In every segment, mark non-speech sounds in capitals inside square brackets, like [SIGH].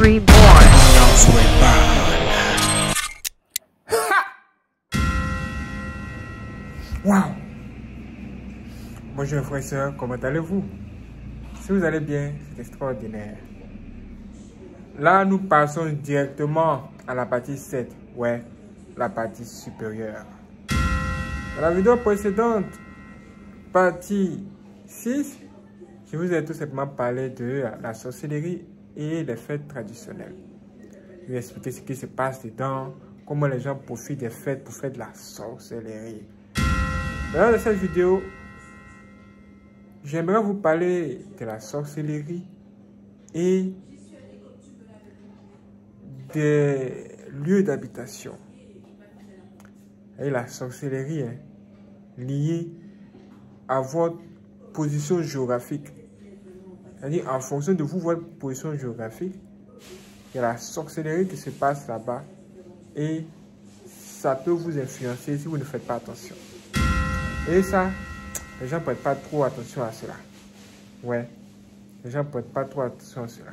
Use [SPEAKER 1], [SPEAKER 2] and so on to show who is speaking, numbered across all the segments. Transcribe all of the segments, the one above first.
[SPEAKER 1] Reborn.
[SPEAKER 2] Waouh Bonjour frères et comment allez-vous? Si vous allez bien, c'est extraordinaire. Là, nous passons directement à la partie 7, ouais, la partie supérieure. Dans la vidéo précédente, partie 6, je vous ai tout simplement parlé de la sorcellerie et les fêtes traditionnelles. Vais expliquer ce qui se passe dedans, comment les gens profitent des fêtes pour faire de la sorcellerie. Dans cette vidéo, j'aimerais vous parler de la sorcellerie et des lieux d'habitation. Et la sorcellerie est liée à votre position géographique. C'est-à-dire, en fonction de vous, votre position géographique, il y a la sorcellerie qui se passe là-bas et ça peut vous influencer si vous ne faites pas attention. Et ça, les gens ne prêtent pas trop attention à cela. Ouais, les gens ne prêtent pas trop attention à cela.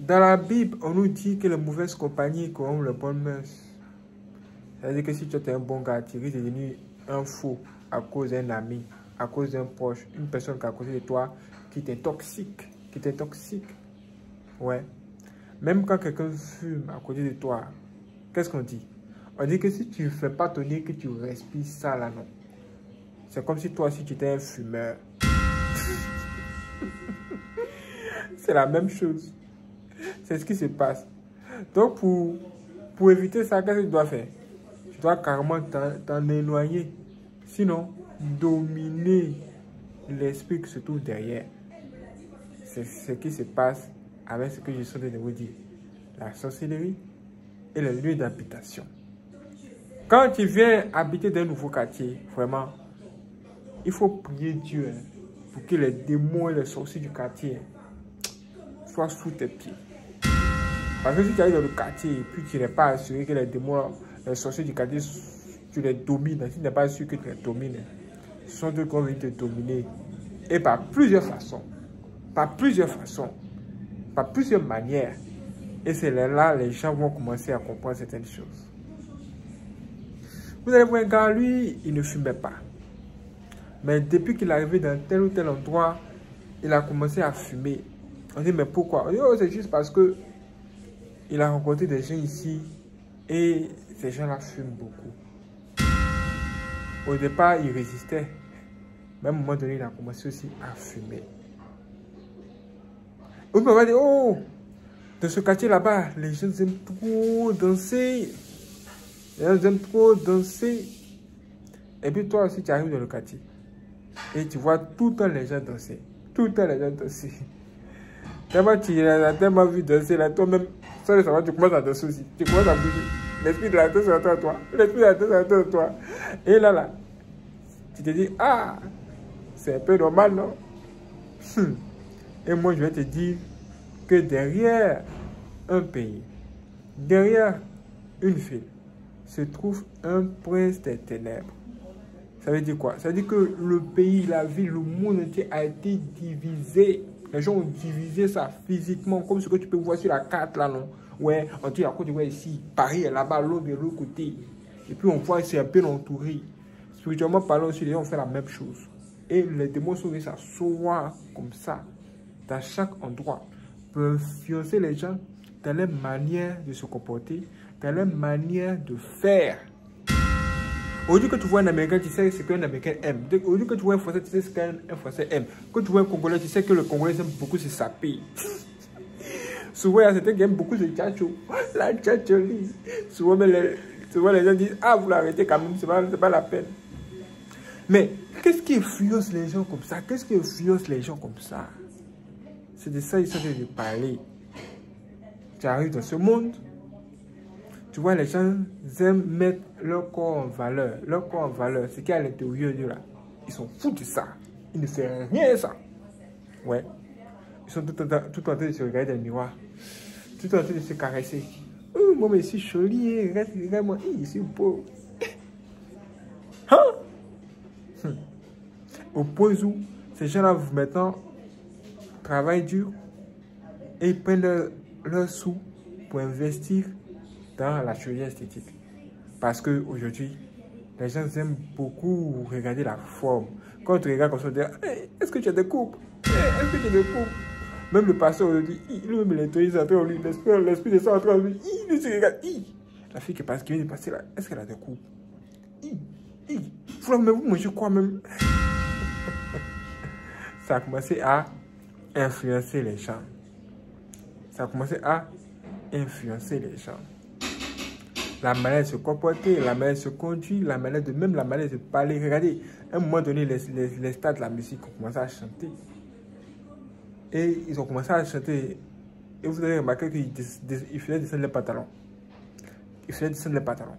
[SPEAKER 2] Dans la Bible, on nous dit que les mauvaises compagnies corrompent le bonnes mœurs. C'est-à-dire que si tu es un bon gars, tu risques de devenir un faux à cause d'un ami, à cause d'un proche, une personne qui est à côté de toi, qui est toxique, qui est toxique. Ouais. Même quand quelqu'un fume à côté de toi, qu'est-ce qu'on dit? On dit que si tu ne fais pas ton nez, que tu respires ça là, non. C'est comme si toi aussi tu étais un fumeur. [LAUGHS] C'est la même chose. C'est ce qui se passe. Donc pour, pour éviter ça, qu'est-ce que tu dois faire? Tu dois carrément t'en éloigner. Sinon, dominer l'esprit qui se trouve derrière. C'est ce qui se passe avec ce que je suis de vous dire. La sorcellerie et les lieux d'habitation. Quand tu viens habiter dans un nouveau quartier, vraiment, il faut prier Dieu hein, pour que les démons et les sorciers du quartier soient sous tes pieds. Parce que si tu arrives dans le quartier et puis tu n'es pas assuré que les démons, les sorciers du quartier, tu les domines, tu n'es pas sûr que tu les domines, ce sont eux qui vont te dominer. Et par plusieurs façons. Par plusieurs façons. Par plusieurs manières. Et c'est là les gens vont commencer à comprendre certaines choses. Vous allez voir un gars, lui, il ne fumait pas. Mais depuis qu'il est arrivé dans tel ou tel endroit, il a commencé à fumer. On dit, mais pourquoi? On dit, oh, c'est juste parce que il a rencontré des gens ici et ces gens-là fument beaucoup. Au départ, il résistait. Mais à un moment donné, il a commencé aussi à fumer. On va dire, oh, dans ce quartier là-bas, les gens aiment trop danser. Les gens aiment trop danser. Et puis toi aussi, tu arrives dans le quartier. Et tu vois tout le temps les gens danser. Tout le temps les gens danser. Tellement tu as tellement vu danser là, toi-même, sans le tu commences à danser aussi. Tu commences à bouger. L'esprit de la danse est en toi. L'esprit de la danse est en toi. Et là, là, tu te dis, ah, c'est un peu normal, non? Hmm. Et moi, je vais te dire que derrière un pays, derrière une ville, se trouve un prince des ténèbres. Ça veut dire quoi? Ça veut dire que le pays, la ville, le monde a été divisé. Les gens ont divisé ça physiquement, comme ce que tu peux voir sur la carte là, non? Ouais, on dit à côté, ouais, ici, Paris est là-bas, l'autre de l'autre côté. Et puis on voit, c'est un peu entouré. Spirituellement parlant aussi, les gens fait la même chose. Et les démons sont ça souvent comme ça, dans chaque endroit, pour influencer les gens dans leur manière de se comporter, dans leur manière de faire. Aujourd'hui que tu vois un Américain, tu sais ce qu'un Américain aime. Aujourd'hui que tu vois un Français, tu sais ce qu'un Français aime. Quand tu vois un Congolais, tu sais que le Congolais aime beaucoup se saper. Souvent, il y a certains qui aiment beaucoup ce tchatcho. La tchatcholi. Souvent, les, souvent, les gens disent Ah, vous l'arrêtez quand même, c'est pas, pas la peine. Mais qu'est-ce qui influence les gens comme ça? Qu'est-ce qui influence les gens comme ça? C'est de ça qu'ils sont de parler. Tu arrives dans ce monde, tu vois, les gens aiment mettre leur corps en valeur. Leur corps en valeur, ce qui est à l'intérieur de là. Ils sont fous de ça. Ils ne font rien de ça. Ouais. Ils sont tout, en train de se regarder dans le miroir. Tout en train de se caresser. Oh, moi, mais je suis joli. Regarde-moi. Je suis beau. Hein? Hum. Au point où ces gens-là, vous maintenant, travaillent dur et ils prennent leurs leur sous pour investir dans la chirurgie esthétique. Parce qu'aujourd'hui, les gens aiment beaucoup regarder la forme. Quand tu regardes comme ça, tu dis Est-ce que tu as des coupes? Est-ce que tu as des coupes? Même le pasteur aujourd'hui, lui-même l'intéresse en lui, l'esprit de ça en train de lui, il se regarde. La fille qui, passe, qui vient de passer là, est-ce qu'elle a des coupes Vous vous mangez quoi même? [LAUGHS] Ça a commencé à influencer les gens. Ça a commencé à influencer les gens. La manière de se comporter, la manière de se conduire, la manière de même la manière de parler. Regardez, à un moment donné, les, les, stars de la musique ont commencé à chanter. Et ils ont commencé à chanter. Et vous avez remarqué qu'ils faisaient descendre les pantalons. Ils faisaient descendre les pantalons.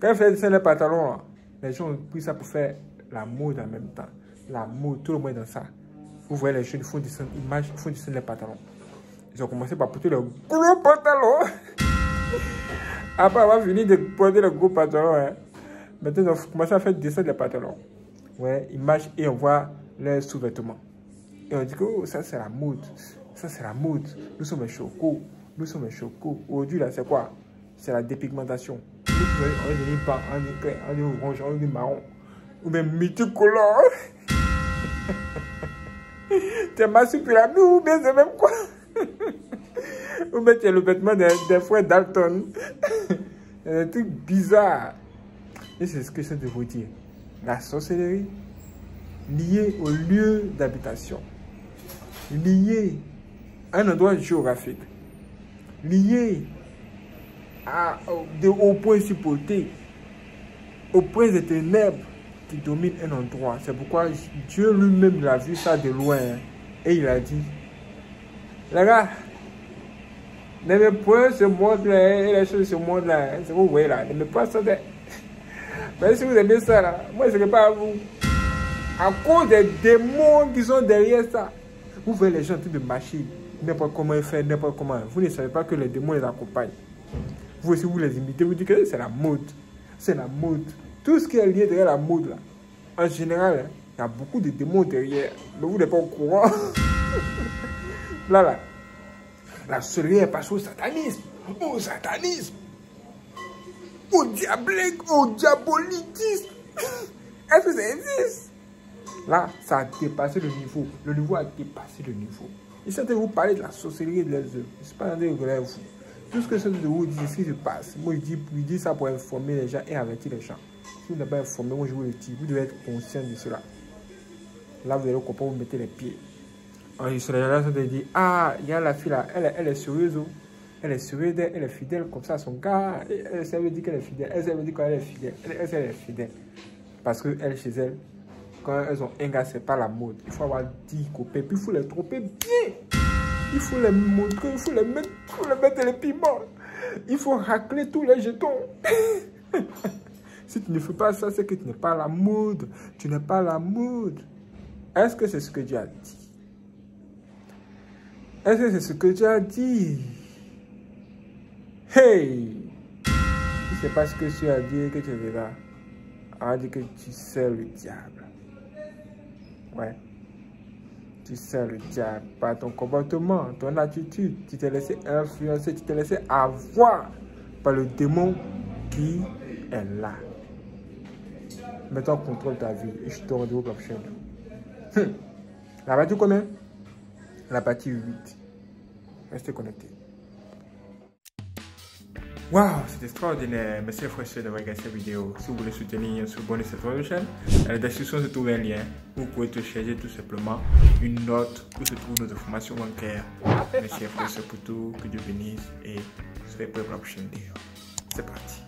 [SPEAKER 2] Quand ils faisaient descendre les pantalons, les gens ont pris ça pour faire la mode en même temps. La mode, tout le monde est dans ça. Vous voyez les jeunes, font descendre, ils font descendre les pantalons. Ils ont commencé par porter le gros pantalon. [LAUGHS] Après avoir fini de porter le gros pantalon, hein, maintenant ils ont commencé à faire descendre les pantalons. Ouais, ils marchent et on voit leurs sous-vêtements. Et on dit que oh, ça c'est la mode. Ça c'est la mode. Nous sommes un choco. Nous sommes un choco. Aujourd'hui là c'est quoi? C'est la dépigmentation. on est pas, on est clair, on est orange, on est marron. Ou même multicolore. [LAUGHS] T'es marsupilami ou bien c'est même quoi? [LAUGHS] Ou mettre le vêtement des, des frères Dalton. [LAUGHS] C'est un truc bizarre. Et c'est ce que je de vous dire. La sorcellerie liée au lieu d'habitation, liée à un endroit géographique, liée à, de, au point supporté, au point des ténèbres qui domine un endroit. C'est pourquoi Dieu lui-même l'a vu ça de loin et il a dit, les gars, n'aimez point ce monde-là et les choses ce monde-là. C'est vous voyez là, n'aimez pas ça. [LAUGHS] Mais si vous aimez ça là, moi je ne pas à vous. À cause des démons qui sont derrière ça. Vous voyez les gens en de marcher, n'importe comment ils font, n'importe comment. Vous ne savez pas que les démons les accompagnent. Vous aussi, vous les imitez, vous dites que c'est la mode. C'est la mode. Tout ce qui est lié derrière la mode, là, en général, hein, il y a beaucoup de démons derrière. Mais vous n'êtes pas au courant. [LAUGHS] là, là. La sorcellerie est passée au satanisme. Au satanisme. Au diabolique, au diabolitisme. Est-ce que ça existe? Là, ça a dépassé le niveau. Le niveau a dépassé le niveau. Et si vous parler de la sorcellerie de les œuvres, je pas en train de vous. Tout ce que je vous dis, c'est ce qui se passe. Moi, je dis, je dis ça pour informer les gens et avertir les gens. Si vous n'êtes pas informé, moi je vous le dis, vous devez être conscient de cela. Là, vous allez comprendre, vous mettez les pieds. En Israël, on te dit, ah, il y a la fille là, elle, elle est sérieuse. Oh. Elle est sérieuse, elle est fidèle comme ça à son gars. Elle, ça veut dire qu'elle est fidèle. Elle, veut dire qu'elle est fidèle. Elle, elle, est fidèle. Parce que elle, chez elle, quand elles ont un gars, c'est pas la mode. Il faut avoir 10 copains, puis il faut les tromper bien. Il faut les montrer, il faut les mettre, il faut les mettre les piments. Il faut racler tous les jetons. [LAUGHS] Si tu ne fais pas ça, c'est que tu n'es pas la mode. Tu n'es pas la mode. Est-ce que c'est ce que Dieu a dit? Est-ce que c'est ce que Dieu a dit? Hey Si ce n'est pas ce que Dieu a dit que tu verras, on va dire que tu sais le diable. Ouais. Tu sais le diable par ton comportement, ton attitude. Tu t'es laissé influencer, tu t'es laissé avoir par le démon qui est là. Mets-toi en contrôle ta vie et je te rendez-vous la prochaine. Hum. La partie combien? La partie 8. Restez connectés. Waouh, c'est extraordinaire. Merci frère d'avoir regardé cette vidéo. Si vous voulez soutenir, abonnez à cette chaîne. Dans la description se trouve un lien où vous pouvez télécharger tout simplement une note où se trouve notre information bancaire. Merci frère pour tout. Que Dieu bénisse et je vais pour la prochaine vidéo. C'est parti.